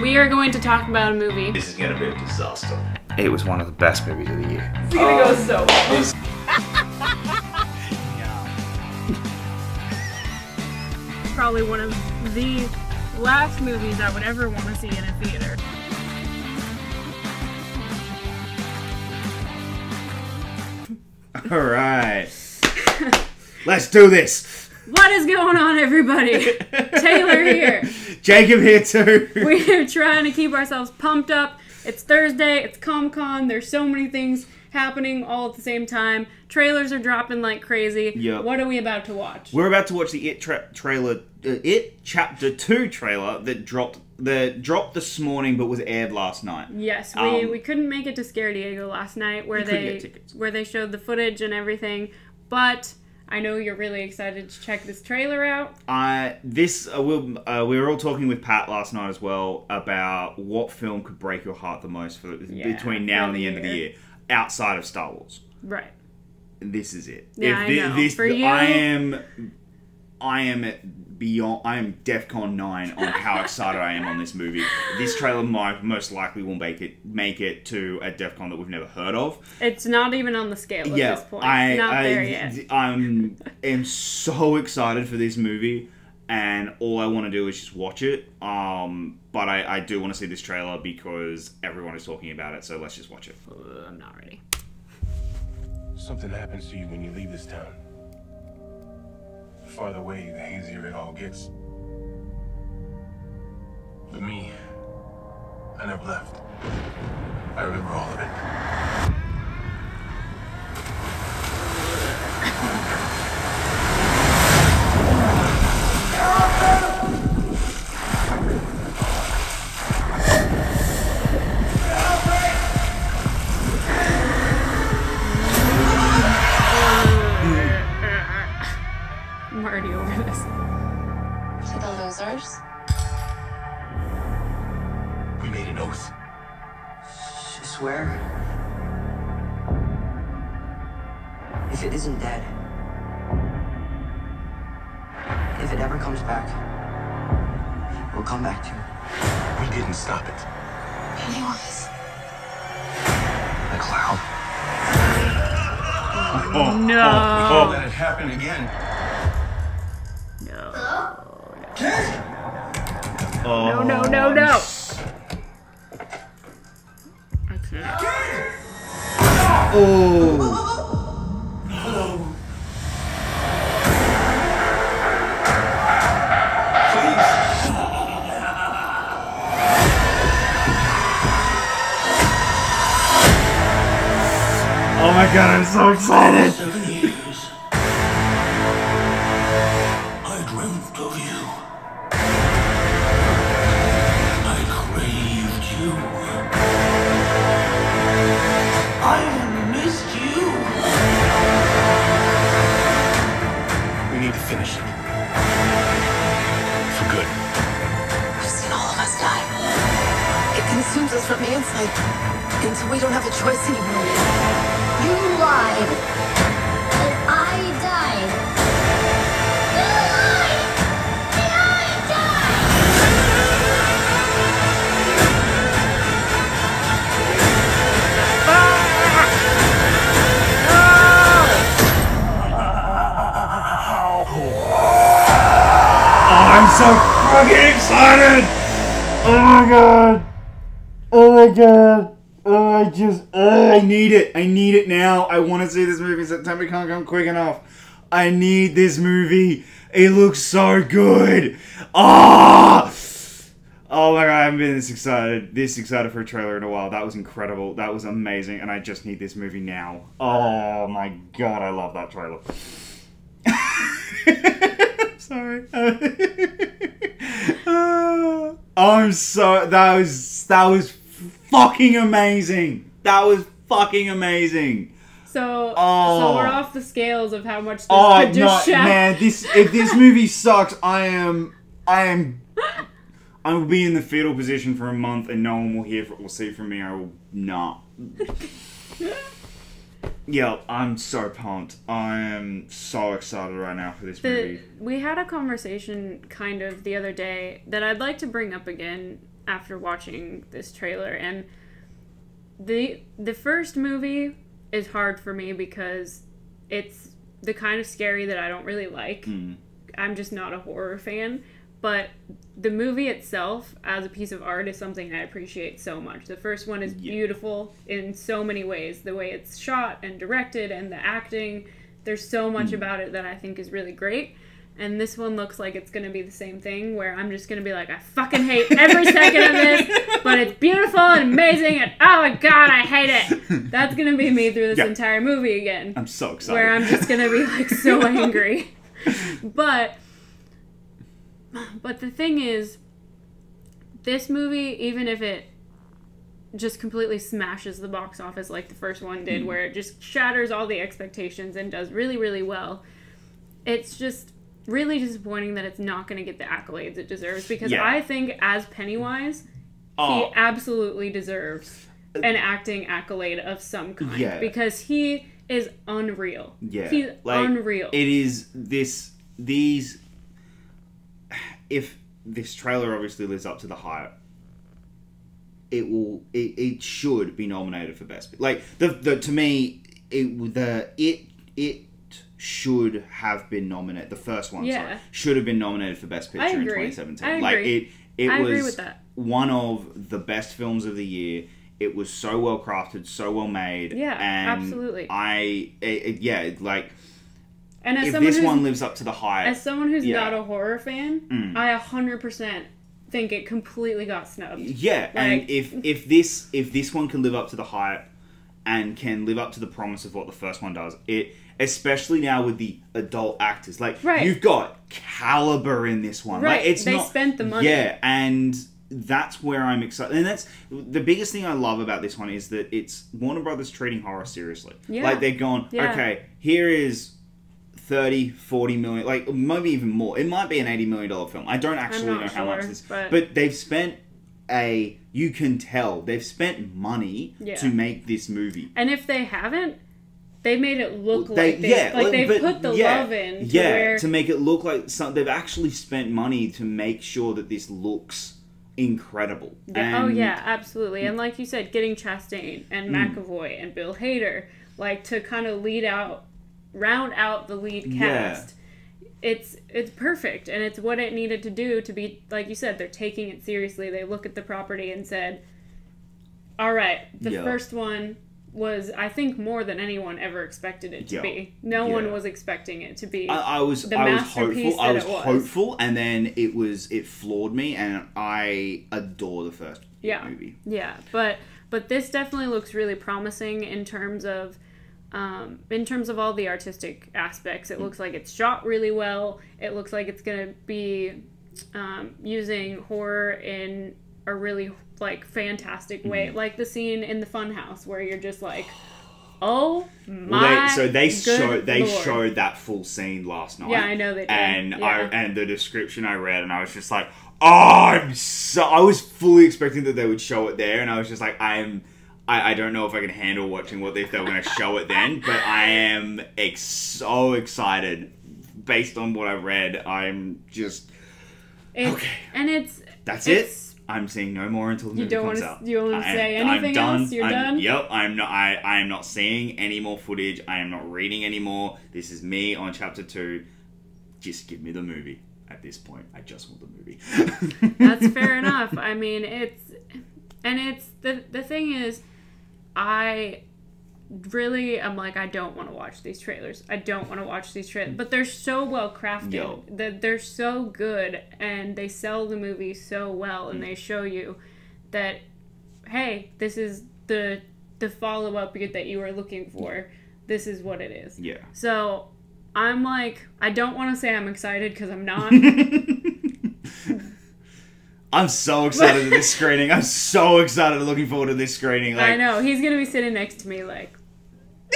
We are going to talk about a movie. This is gonna be a disaster. It was one of the best movies of the year. It's gonna go so well. Oh, this Probably one of the last movies I would ever want to see in a theater. All right. Let's do this. What is going on, everybody? Taylor here. Jacob here too. We're trying to keep ourselves pumped up. It's Thursday, it's Comic Con, there's so many things happening all at the same time. Trailers are dropping like crazy. Yep. What are we about to watch? We're about to watch the It tra- trailer, uh, It Chapter Two trailer that dropped that dropped this morning, but was aired last night. Yes, we, Um, we couldn't make it to Scare Diego last night where they where they showed the footage and everything, but I know you're really excited to check this trailer out. I this uh, we'll, uh, we were all talking with Pat last night as well about what film could break your heart the most for Yeah, between now and the the end of the year. year, outside of Star Wars. Right. This is it. Yeah, I thi- know. This, For you- I am, I am at beyond. I am DefCon nine on how excited I am on this movie. This trailer might most likely will make it make it to a DefCon that we've never heard of. It's not even on the scale at yeah, this point. I, not I, there yet. I'm am so excited for this movie, and all I want to do is just watch it. Um, but I, I do want to see this trailer because everyone is talking about it. So let's just watch it. Uh, I'm not ready. Something happens to you when you leave this town. The farther away, the hazier it all gets. But me, I never left. I remember all of it. We made an oath. Swear? If it isn't dead, if it ever comes back, we'll come back to it. We didn't stop it. Pennywise. The clown. Oh no. Oh, oh, oh. let it happen again. No. Oh, No, no, no, no. Oh. Oh my god, I'm so excited! Inside until we don't have a choice anymore. You lied. And I died. You lied. And I died. Oh, I'm so fucking excited! Oh my god! Oh my god! I just, oh, I need it. I need it now. I want to see this movie. September can't come quick enough. I need this movie. It looks so good. Ah! Oh my god, I haven't been this excited, this excited for a trailer in a while. That was incredible. That was amazing, and I just need this movie now. Oh my god, I love that trailer. Sorry. oh, I'm so that was that was fucking amazing. That was fucking amazing. So, Oh. so we're off the scales of how much this Oh could no, just man! This if this movie sucks, I am I am I will be in the fetal position for a month, and no one will hear will see from me. I will not. Yeah, I'm so pumped. I am so excited right now for this The, movie. we had a conversation kind of the other day that I'd like to bring up again after watching this trailer and the the first movie is hard for me because it's the kind of scary that I don't really like. Hmm. I'm just not a horror fan, but the movie itself as a piece of art is something I appreciate so much. The first one is Yeah. beautiful in so many ways. The way it's shot and directed and the acting, there's so much Hmm. about it that I think is really great. And this one looks like it's going to be the same thing where I'm just going to be like, I fucking hate every second of this, but it's beautiful and amazing, and oh my god, I hate it. That's going to be me through this Yeah. entire movie again I'm so excited. where I'm just gonna be like so angry. but but the thing is, this movie, even if it just completely smashes the box office like the first one did, hmm. where it just shatters all the expectations and does really, really well, it's just really disappointing that it's not going to get the accolades it deserves because Yeah. I think as Pennywise, oh, he absolutely deserves an acting accolade of some kind Yeah. because he is unreal. yeah. He's like, unreal. It is this these if this trailer obviously lives up to the hype, it will it, it should be nominated for best. Like the the to me it the it it should have been nominated. The first one, sorry, should have been nominated for best picture I in 2017. I Like agree. it it I was agree with that. one of the best films of the year. It was so well crafted, so well made. Yeah, and absolutely. I it, it- yeah, like and as if someone this one lives up to the hype, as someone who's yeah. Mm. not a horror fan, I a hundred percent think it completely got snubbed. yeah, and if if this if this one can live up to the hype and can live up to the promise of what the first one does, it especially now with the adult actors, like Right. you've got caliber in this one, Right, Like it's they not, spent the money. yeah, and that's where I'm excited, and that's the biggest thing I love about this one is that it's Warner Brothers treating horror seriously. Yeah. Like they're going, Yeah. okay, here is 30 40 million like maybe even more it might be an 80 million dollar film i don't actually know how much sure, this but- but they've spent a you can tell they've spent money Yeah. to make this movie And if they haven't, they made it look they, like they yeah, like they've but- put the yeah, love in to yeah, where to make it look like some, they've actually spent money to make sure that this looks incredible. Yeah, oh yeah, absolutely. And like you said, getting Chastain and mm. McAvoy and Bill Hader, like to kind of lead out, round out the lead Yeah. cast. It's it's perfect, and it's what it needed to do to be like you said. They're taking it seriously. They look at the property and said, "All right, the Yeah. first one was I think more than anyone ever expected it to Yeah. be. No one was expecting it to be. I, I was the I was hopeful. I was, was. hopeful, and then it was it floored me, and I adore the first Yeah. movie. Yeah, but but this definitely looks really promising in terms of um, in terms of all the artistic aspects. It looks like it's shot really well. It looks like it's gonna be um, using horror in a really like fantastic way, Mm-hmm. like the scene in the funhouse where you're just like, oh Well, my. they, so they showed they Lord. showed that full scene last night. Yeah, I know they did. And I and the description I read, and I was just like, oh, I'm so. I was fully expecting that they would show it there, and I was just like, I'm. I, I don't know if I can handle watching what if they were going to show it then, but I am ex- so excited based on what I read. I'm just It's- Okay. and it's that's it's, it. I'm seeing no more until the movie don't comes wanna- out. you don't I am- say I'm anything done. else? You're I'm- done? Yep. I'm not. I. I am not seeing any more footage. I am not reading anymore. This is me on chapter two. Just give me the movie. At this point, I just want the movie. That's fair enough. I mean, it's and it's the the thing is, I really am like I don't want to watch these trailers. I don't want to watch these trailers, but they're so well crafted. That they're so good and they sell the movie so well and mm. they show you that hey, this is the the follow up that you were looking for. This is what it is. yeah. So I'm like, I don't want to say I'm excited because I'm not. I'm so excited at this screening. I'm so excited. Looking forward to this screening. Like, I know he's gonna be sitting next to me like,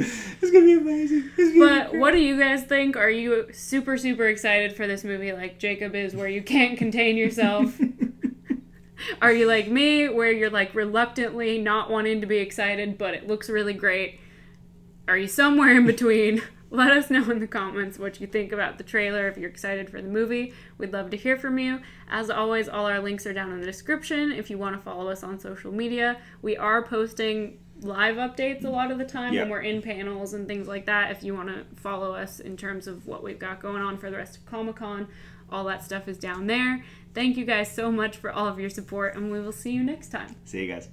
it's gonna be amazing. It's gonna But what do you guys think? Are you super super excited for this movie like Jacob is where you can't contain yourself? Are you like me where you're like reluctantly not wanting to be excited but it looks really great? Are you somewhere in between? Let us know in the comments what you think about the trailer, if you're excited for the movie. We'd love to hear from you. As always, all our links are down in the description if you want to follow us on social media. We are posting live updates a lot of the time Yeah. when we're in panels and things like that. If you want to follow us in terms of what we've got going on for the rest of Comic Con, all that stuff is down there. Thank you guys so much for all of your support, and we will see you next time. See you guys.